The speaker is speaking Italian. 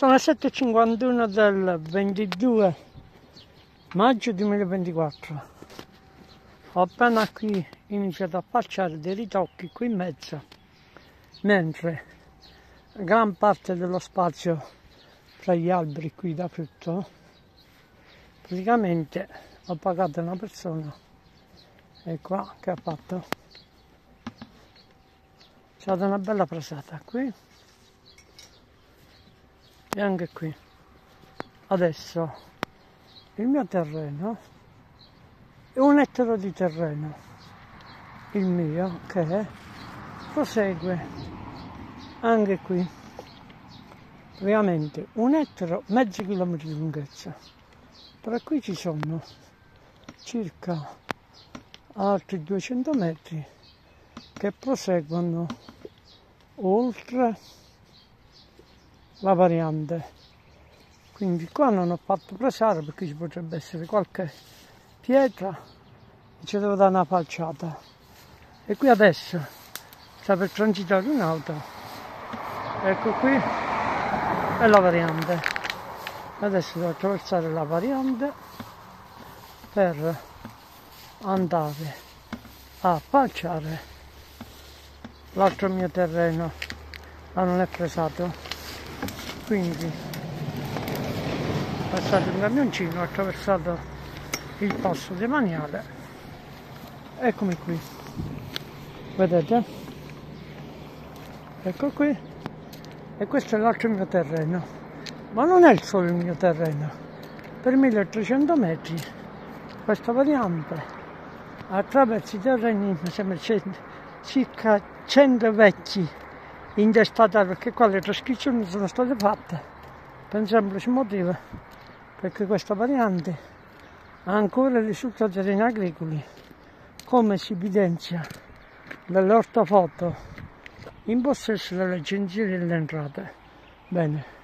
Sono le 7.51 del 22 maggio 2024. Ho appena qui iniziato a facciare dei ritocchi qui in mezzo, mentre gran parte dello spazio tra gli alberi qui da frutto, praticamente ho pagato una persona e qua che ha fatto c'è stata una bella prasata qui e anche qui. Adesso. Il mio terreno è un ettaro di terreno. Il mio che prosegue. Anche qui. Ovviamente un ettaro mezzo chilometro di lunghezza. Però qui ci sono circa altri 200 metri che proseguono oltre la variante. Quindi qua non ho fatto presare perché ci potrebbe essere qualche pietra e ci devo dare una falciata e qui adesso sta per transitare un'auto ecco qui è la variante. Adesso devo attraversare la variante per andare a falciare l'altro mio terreno. Ma non è presato quindi passato un camioncino, ho attraversato il passo demaniale, eccomi qui, vedete? Ecco qui, e questo è l'altro mio terreno, ma non è solo il mio terreno, per 1300 metri questa variante attraverso i terreni, mi sembra circa 100 vecchi intestati perché qua le trascrizioni sono state fatte per un semplice motivo perché questa variante ha ancora risultati agricoli come si evidenzia dall'ortofoto in possesso delle agenzie delle entrate. Bene.